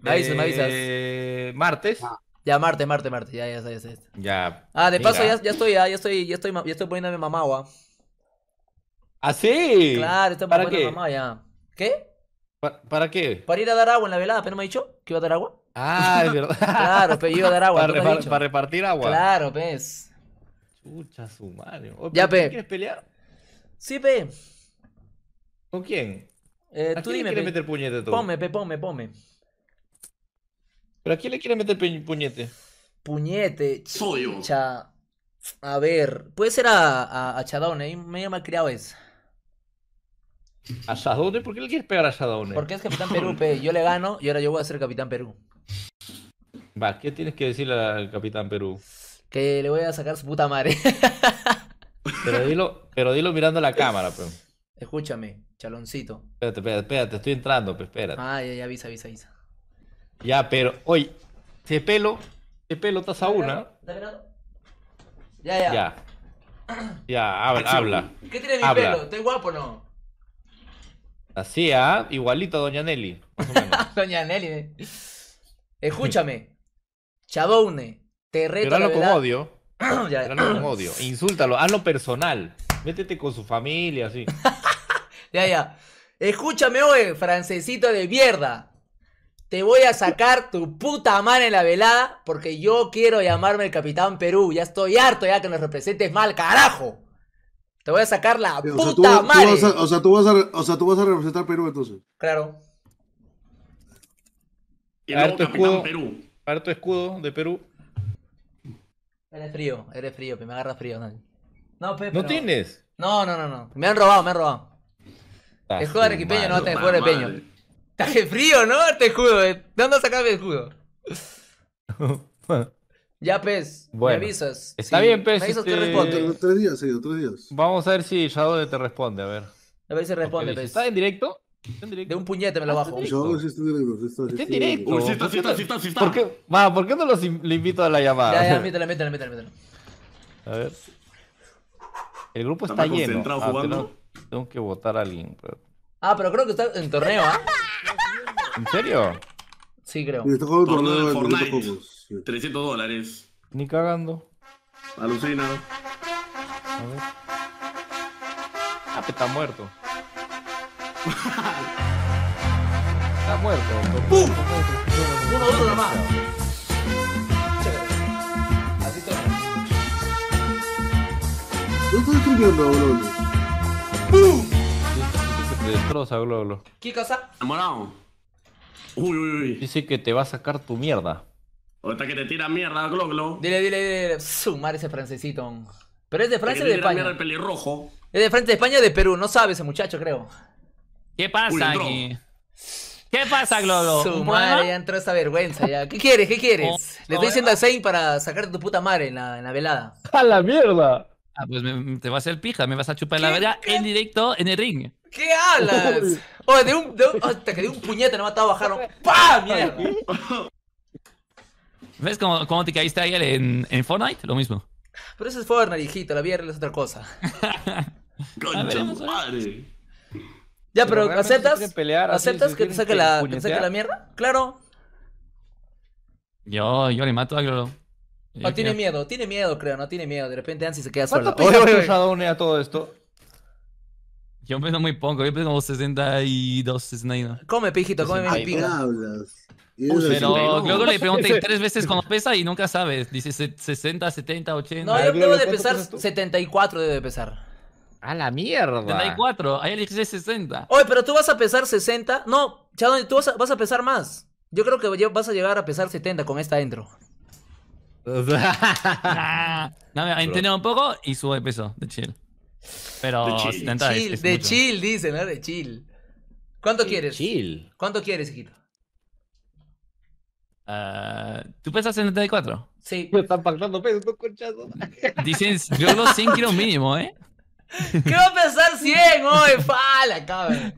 Me avisas, me avisas. Eh, martes. Ya, Marte, Marte, Marte. Ya, ya, ya, ya. Ya. Ah, de paso, ya, ya estoy, ya, ya estoy, ya estoy, ya estoy poniéndome mamagua. ¿Ah, sí? Claro, estoy ¿Para poniendo qué? mamá ya. ¿Qué? ¿Pa- ¿Para qué? Para ir a dar agua en la velada, ¿pero no me ha dicho que iba a dar agua? Ah, es verdad. Claro, pe, yo iba a dar agua, para, para repartir agua. Claro, pues. Chucha su madre. Oye, Ya, ¿pero pe. ¿Quieres pelear? Sí, pe. ¿Con quién? Eh, ¿A tú quién le dime, quieres pe. meter puñete tú? Ponme, pe, ponme, ponme. ¿Pero a quién le quieres meter pe- puñete? Puñete, Soy yo. A ver, puede ser a, a, a Chadone, ahí medio malcriado es. ¿A Shadowne? ¿Por qué le quieres pegar a Shadowne? Porque es Capitán Perú, pe. Yo le gano y ahora yo voy a ser Capitán Perú. Va, ¿qué tienes que decirle al Capitán Perú? Que le voy a sacar su puta madre. Pero dilo, pero dilo mirando la cámara, pues. Escúchame, chaloncito. Espérate, espérate, espérate, estoy entrando, pues, espérate. Ah, ya, ya, avisa, avisa, avisa. Ya, pero, oye, te pelo, te pelo, estás a una. Ya, ya. Ya. Ya, habla. ¿Qué tiene mi Habla. pelo? ¿Estoy guapo o no? Así, ¿ah? Igualito a Doña Nelly, más o menos. Doña Nelly. eh. Escúchame. Chabone, te reto Pero hazlo con odio, Ya, hazlo con odio. Insúltalo, hazlo personal. Métete con su familia, así. ya, ya. Escúchame, oye, francesito de mierda. Te voy a sacar tu puta madre en la velada porque yo quiero llamarme el Capitán Perú. Ya estoy harto ya que nos representes mal, carajo. Te voy a sacar la O sea, puta tú, tú madre. a, o, sea, tú vas a, o sea, tú vas a representar Perú entonces. Claro. Y Capitán escudo. Perú. Para tu escudo de Perú. Eres frío, eres frío, me agarra frío. No, no, pe, ¿No pero- tienes? No, no, no, no. Me han robado, me han robado. Ah, El juego de su arequipeño no te juego de peño. Traje frío, ¿no? Este escudo, eh. ¿De dónde sacaste el escudo? Ya, pez. Bueno, me avisas. está bien, pez, Me avisas que este- responde. Tres, días, seguido, tres días. Vamos a ver si Shadowne te responde, a ver. A ver si responde, Ok, pez. ¿Está en directo? ¿Está en directo? De un puñete me lo bajo. sí. Yo, sí estoy directo, sí sí Está en directo. Uy, sí está, sí está, sí está, sí está. ¿Por qué, va, ¿por qué no los in- le invito a la llamada? Ya, ya, métele, métele, métele, métele. A ver. El grupo Está está, lleno. concentrado Ah, jugando. tengo, tengo que votar a alguien. pero- Ah, pero creo que está en torneo, ¿ah? ¿En serio? Sí, creo. Sí, está jugando un Torneo de torneo de Fortnite. Pocos, sí. 300 dólares. Ni cagando. Alucina. A ver. Ah, pero está muerto. está muerto. ¡Pum! Uno, uno nomás. Chévere. Así está. ¿No estás streameando, bro? Te destroza, Glolo. ¿Qué cosa? Enamorado. Uy, uy, uy. Dice que te va a sacar tu mierda. Ahorita que te tira mierda, Gloglo. Dile, dile, dile. Sumar ese francesito. ¿Pero es de Francia o de mierda España? el pelirrojo. Es de Francia, de España o de Perú. No sabe ese muchacho, creo. ¿Qué Uy, pasa entró. aquí? ¿Qué pasa, Globo? Su ¿Un madre, ya entró esa vergüenza ya. ¿Qué quieres? ¿Qué quieres? Oh, Le estoy diciendo a Zane para sacarte tu puta madre en la, en la velada. ¡A la mierda! Ah, pues me- te vas a hacer pija, me vas a chupar la verga en directo en el ring. ¿Qué hablas? Oye, de un, de un, hasta que de un puñete no me ha estado bajando. ¡Pah! ¡Mierda! ¿Ves cómo, cómo te caíste ayer en, en Fortnite? Lo mismo. Pero eso es Fortnite, hijito. La vida real es otra cosa. Concha madre. Ya, pero, ¿aceptas? pelear, ¿Aceptas que te saque la, que te saque la mierda? Claro. Yo, yo le mato a Globo. No, tiene miedo, tiene miedo, creo, no tiene miedo. De repente Ansi se queda ¿Cuánto sola. pesa Oye, a todo esto? Yo peso muy poco, yo peso como 62, 61. Come, pijito, come mi ¿Qué pinga. Pero luego le pregunté tres veces cómo pesa y nunca sabes. Dice se- 60, 70, 80. No, yo debo de ¿cuánto pesar pesas tú? 74, debe de pesar. ¡A la mierda! 74. Ayer le dije 60. Oye, pero tú vas a pesar 60. No, Chadon, tú vas a, vas a pesar más. Yo creo que vas a llegar a pesar 70 con esta intro. No, me entrené un poco y sube de peso, de chill. Pero De chill. 70 es- Chill, es de mucho. chill, dice, ¿no? De chill. ¿Cuánto quieres? Chill. ¿Cuánto quieres, hijito? Ah, ¿Tú pesas 74? Sí. Me están pactando pesos, estos conchazos. Dicen, yo los 100 kilos mínimo, ¿eh? ¿Qué va a pesar 100? Oye, fala, cabrón.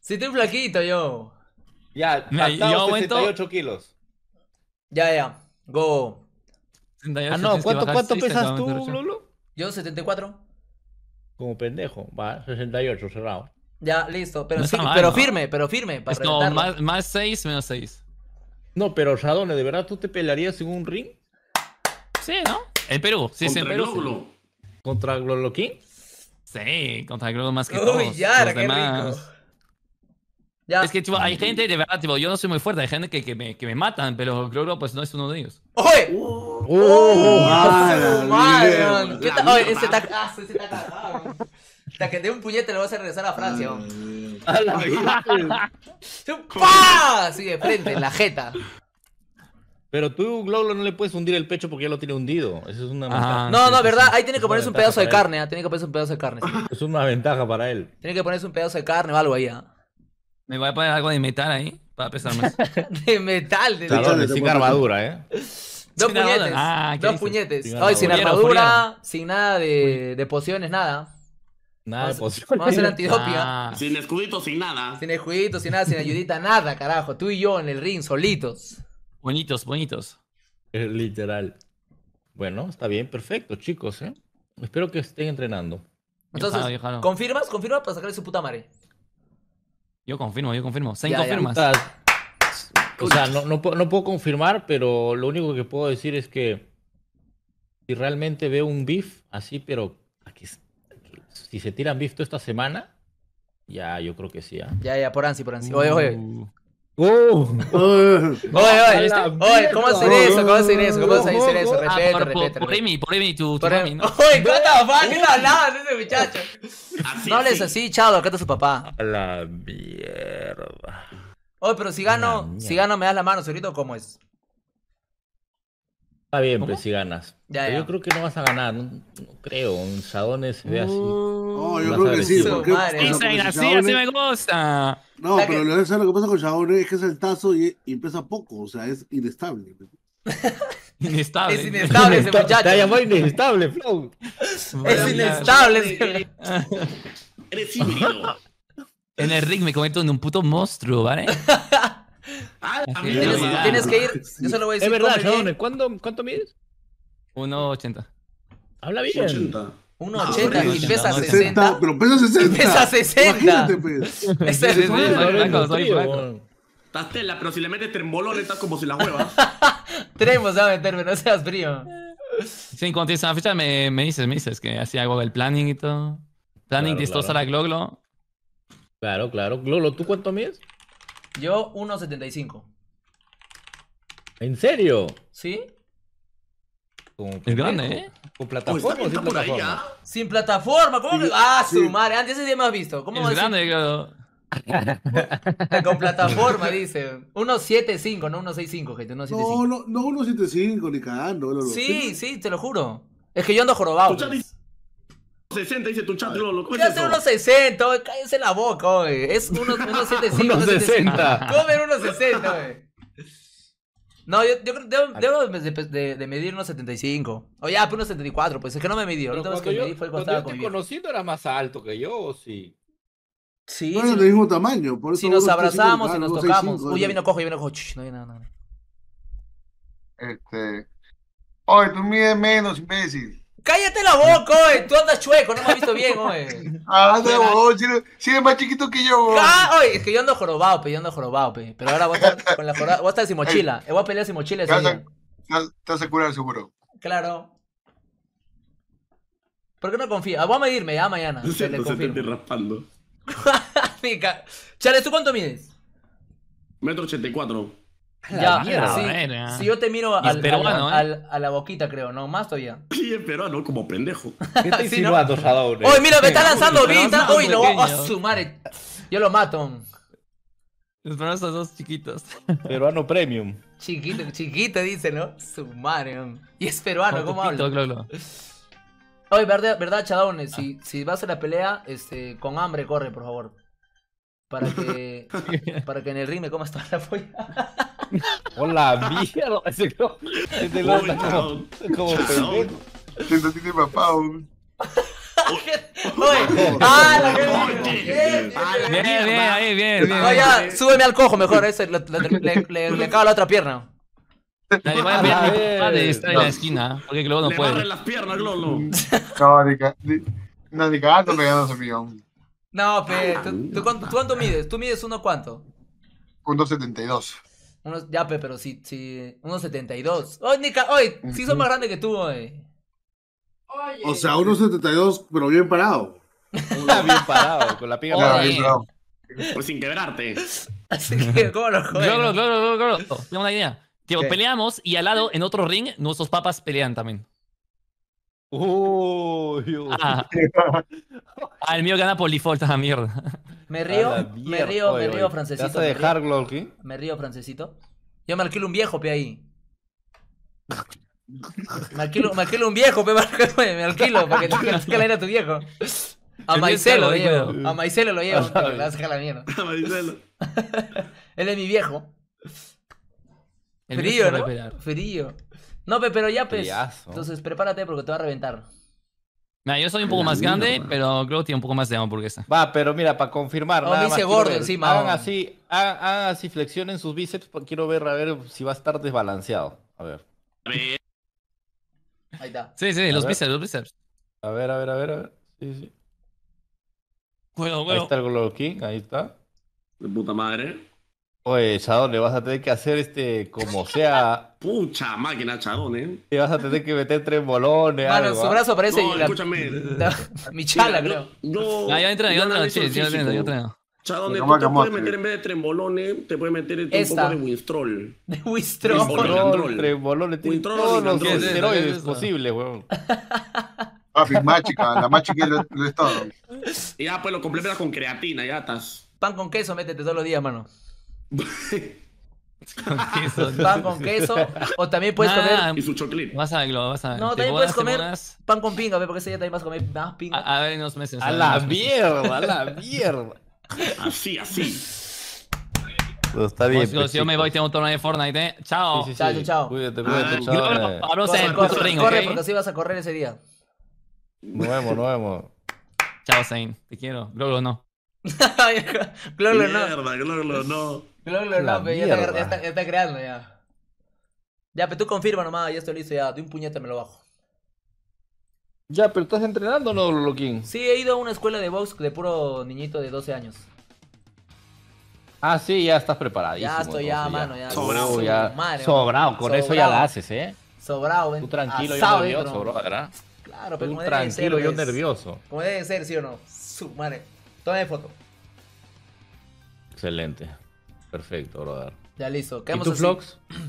Si estoy flaquito yo. Ya, Mira, yo aumento- 68 kilos. Ya, ya. Go. 68, Ah, no, ¿cuánto, cuánto 6, pesas tú, 98. Lolo? Yo 74. Como pendejo. Va, 68 cerrado. Ya, listo. Pero, No sí- mal, pero ¿no? firme, pero firme. Para Es como reventarlo. más, más 6 menos 6. No, pero Radone, ¿de verdad tú te pelearías en un ring Sí, ¿no? El Perú, sí, el Contra Perú. el Gloglo. contra Glolo King? Sí, contra el Globo más que todos. Uy, ya, Los qué demás- rico. Ya. Es que, tipo, hay gente, de verdad, tipo, yo no soy muy fuerte, hay gente que, que, me, que me matan, pero Globo, pues, no es uno de ellos. ¡Oye! ¡Oh! Ah, ¡Oh, madre, man! ¿Qué tal? Oye, ese está ah, ese está cagado. Hasta que de un puñete le vas a regresar a Francia. A la. Así de frente, en la jeta. Pero tú, Glolo, no le puedes hundir el pecho porque ya lo tiene hundido. Eso es una ventaja. No, sí, no, verdad, ahí tiene que ponerse un pedazo de carne, ¿ah? Tiene que ponerse un pedazo de carne. sí. Es una ventaja para él. Tiene que ponerse un pedazo de carne o algo ahí, ¿ah? Me voy a poner algo de metal ahí para pesar más. De metal, de Claro. metal. Te sin armadura, ¿eh? Dos Sin puñetes. Ah, ¿qué dos dices? puñetes. Sin Oye, sin armadura. sin nada de, de pociones, nada. Nada de poción. vamos a hacer antidopia. Ah, Sin escudito, sin nada. Sin escudito, sin nada, sin ayudita, nada, carajo. Tú y yo en el ring, solitos. bonitos, bonitos. Literal. Bueno, está bien, perfecto, chicos, ¿eh? Espero que estén entrenando. Entonces, jalo, yo jalo. ¿confirmas? ¿Confirmas para sacarle su puta madre? Yo confirmo, yo confirmo. ¿Seis Ya, ya. O sea, no, no, puedo- no puedo confirmar, pero lo único que puedo decir es que si realmente veo un beef así, pero aquí, aquí- si se tiran beef toda esta semana, ya yo creo que sí. ¿ah? Ya, ya, por ansi, por ansi. Oye, oye. Uh, ¡Oh! Oye, oye, la oye, ¿cómo hacer mierda. eso? ¿Cómo hacer eso? ¿Cómo hacer eso? ah, Repete, por, por, repete, por repete. Emi, por Emi, tu, tu Por mami, ¿no? Oye, ¿qué te fuck? ¿Qué te hablabas de ese muchacho? Así, No hables sí. así, chavo, acá está su papá. A la mierda. Oye, pero si gano, si gano, ¿me das la mano, solito? ¿Cómo es? Está bien, ¿Cómo? pues si ganas. Ya, Pero ya. yo creo que no vas a ganar, no, no creo. Un Sadones se ve así. No, yo creo que sí. Porque, madre. así es- me gusta. No, pero que- lo, ¿sabes lo que pasa con Chabón es que es el tazo y, y pesa poco, o sea, es inestable. Inestable. Es inestable ese Te ha muchacho. llamado inestable, Flow. Es inestable ese Eres híbrido. En el ring me convierto en un puto monstruo, ¿vale? Ah, la Tienes- Tienes, que ir, yo solo voy a Es decir. verdad, come bien. Sadones. ¿Cuánto, ¿Cuánto mides? 1.80. Habla bien. 80. 1.80 y No, pesa no, 60, 60. pero pesa 60. Pesa 60. Imagínate, pues. Ese es flaco. Estás tela, pero si le metes trembolón, estás como si la huevas. Tenemos a meterme, no seas frío. Sí, cuando tienes una fecha me, me dices, me dices que así hago el planning y todo. Planning, Claro, claro. a Gloglo. Claro, claro. Lolo, ¿tú cuánto mides? Yo 1.75. ¿En serio? ¿Sí? Con- Es grande, ¿eh? ¿Con plataforma está sin ahí, plataforma? ¿ah? Sin plataforma, ¿cómo que? Sí, Ah, su sí. madre, antes ese día me has visto. ¿Cómo Es va a decir? grande, Gloglo. Con plataforma, dice. 1.75, no 1.65, gente, 1.75. No, no, no 1.75 ni cagando. Lolo. Sí, sí, te lo juro. Es que yo ando jorobado. Pues. Dice 60, dice tu chat, Lolo. ¿Cómo ¿Qué es hacer eso? 1.60? oye? Cállese la boca, oye. Es 1.75. 1.60. ¿Cómo ver 1.60, oye? No, yo, yo creo que debo, debo de, de- de medir 1.75. O ya, pues 1.74, pues es que no me midió. Cuando que yo, medí fue cuando cuando yo estaba con te mi viejo. conocí, ¿no eras más alto que yo o sí? Sí, No sí. del mismo tamaño. Por eso Si nos 1.75 abrazamos y nos tocamos. 1.65, Uy, ya ¿no? vino cojo, ya vino cojo. Shh, no hay nada, nada. Este. Oye, tú mides menos, imbécil. Cállate la boca, oye. Tú andas chueco, no me has visto bien, oye. Ah, no, huevón, si eres, si eres más chiquito que yo, huevón. Ah, oye, es que yo ando jorobado, pe, yo ando jorobado, pe. Pero ahora voy a estar con la jorobada, voy a estar sin mochila. Eh, Voy a pelear sin mochila ese Te vas a- día. te vas- te vas a curar seguro. Claro. ¿Por qué no confía? Ah, voy a medirme ya mañana. Te le te raspando. Mica. Chales, ¿tú cuánto mides? Metro 84. Ya, mierda, sí. Si yo te miro Y al, peruano, al- ¿eh? al- a la boquita, creo, ¿no? Más todavía. Sí, es peruano, como pendejo. ¿Qué estás Sí, ¿no? Oye, mira, me está lanzando vida. son Uy, lo voy a pequeños. a su madre. Yo lo mato. Los brazos dos chiquitos. Peruano Premium. Chiquito, chiquito, dice, ¿no? Su madre. Y es peruano, ¿cómo Pito, habla? Gloglo. Oye, verdad, verdad, Chadones, si, si vas a la pelea, este, con hambre corre, por favor. Para que, para que en el ring me comas toda la polla. Hola, mierda. Ese no- está como, pendejo. Siento tiene papá. Oye, ah, Bien, bien, ahí, bien, bien. Oye, ya, súbeme al cojo mejor, ese, le, le, le, le- le cago la otra pierna. Dale, voy a ver de estar en la esquina. Porque Gloglo no Le barren puede. las piernas, Glolo. No, ni, ni, no, ni pegándose, millón. No, pe, ¿tú, tú cuánto, tú cuánto mides? ¿Tú mides uno cuánto? 1.72. Unos, ya, pe, pero sí, sí. Unos 72. Oye, Nica, oye, sí son más grandes que tú, oye. O sea, 1.72, pero bien parado. Bien parado, con la piga Oye. Ya, para ahí, bravo. Pues sin quebrarte. Así que, ¿cómo lo joden? Gloro, gloro, gloro, gloro. Tengo una idea. Tío, ¿Qué? peleamos y al lado, en otro ring, nuestros papas pelean también. Uy. Ah, ah, el mío gana por default a la mierda. Me A río, me río, Oye, me oye, río, ¿Te francesito. vas a me río. dejar, Glorky? Me río, francesito. Yo me alquilo un viejo, pe, ahí. Me alquilo, me alquilo un viejo, pe, para- me alquilo, para que te que saque la a tu viejo. A El Maicelo lo llevo. A Maicelo lo llevo, le vas a sacar la mierda. Maricelo. Él es mi viejo. El Frío, a ¿no? Frío. No, pe, pero ya, pues. Friazo. Entonces, prepárate porque te va a reventar. Mira, yo soy un poco más grande, pero creo que tiene un poco más de hamburguesa. Va, pero mira, para confirmar, No, nada más quiero gordo encima, Hagan así, hagan, hagan así, flexionen sus bíceps, quiero ver a ver si va a estar desbalanceado. A ver, A ver, Ahí está. Sí, sí, los ver. bíceps, los bíceps. a ver, a ver, a ver, a ver. Sí, sí. Juego, Ahí juego. está el Glow King, ahí está. De puta madre. Oye, Shadow, le vas a tener que hacer este, como sea, Pucha máquina, chadón, eh. le vas a tener que meter tres bolones, Mano, algo, su ¿ah? brazo parece No, la- escúchame. la- mi chala, Mira, creo. No, no, Ah, yo entreno, yo no entreno, sí, yo entreno, yo físico. entreno. Chadón, tú te puedes meter en vez de trembolones, te puedes meter este un Esta. poco de Winstrol. De. Winstrol. Control, Control. tres bolones, tiene Control, todos los esteroides posibles, weón. Papi, más chica, la más chica lo, es todo. Y ya pues lo complementas con creatina, ya estás. Pan con queso, métete todos los días, mano. Pan con queso. O también puedes comer Ah, Y su chocolate. Vas a ver, Glo, vas a ver. No, Te también puedes comer pan con pinga, porque ese día también vas a comer más pinga. A, a ver en unos meses. A la mierda, a la mierda. Así, así. Está bien. Chicos, pues, yo me voy, tengo un torneo de Fortnite, ¿eh? Chao. Sí, sí, Chao, sí. chao, chao. Cuídate, Ah, cuídate, yo- chao. Eh. Hablamos en el corre, puto ring, corre, ¿ok? porque así vas a correr ese día. Nos vemos, nos vemos. Chao, Zane. Te quiero. Gloro no. Glolo no. Mierda, Glolo, no. No, ya está, mierda. ya, está, ya está creando ya. Ya, pero tú confirma nomás, ya estoy listo ya. De un puñete me lo bajo. Ya, pero ¿estás entrenando o no, Loquín? Sí, he ido a una escuela de box de puro niñito de 12 años. Ah, sí, ya estás preparadísimo. Ya estoy, ya, mano, ya. Sobrado. Ya. Madre, Sobrado, con eso ya la haces, ¿eh? Sobrado, ven. Tú tranquilo, yo nervioso, dentro. bro, ¿verdad? Claro, pero Tú como debe ser, tranquilo, yo pues. nervioso. Como debe ser, ¿sí o no? Su madre. Tome foto. Excelente. Perfecto, brother. Ya listo. ¿Y Quedamos tus vlogs?